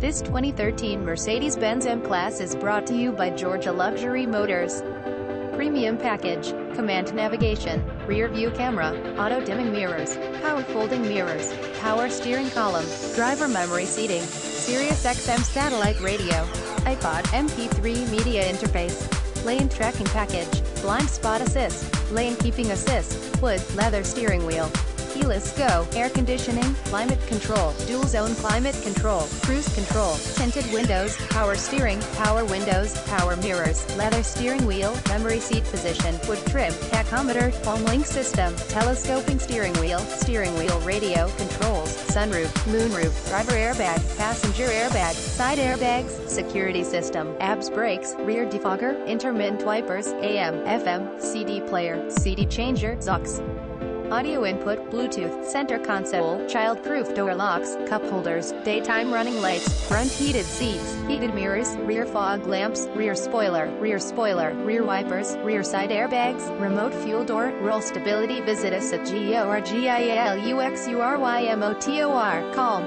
This 2013 Mercedes-Benz M-Class is brought to you by Georgia Luxury Motors. Premium package, command navigation, rear view camera, auto dimming mirrors, power folding mirrors, power steering column, driver memory seating, Sirius XM satellite radio, iPod MP3 media interface, lane tracking package, blind spot assist, lane keeping assist, wood, leather steering wheel, keyless go, air conditioning, climate control, dual zone climate control, cruise control, tinted windows, power steering, power windows, power mirrors, leather steering wheel, memory seat position, wood trim, tachometer, home link system, telescoping steering wheel, steering wheel radio, controls, sunroof, moonroof, driver airbag, passenger airbag, side airbags, security system, ABS brakes, rear defogger, intermittent wipers, AM, FM, CD player, CD changer, ZOX. Audio input, Bluetooth, center console, child-proof door locks, cup holders, daytime running lights, front heated seats, heated mirrors, rear fog lamps, rear spoiler, rear spoiler, rear wipers, rear side airbags, remote fuel door, roll stability. Visit us at G-O-R-G-I-A-L-U-X-U-R-Y-M-O-T-O-R. Call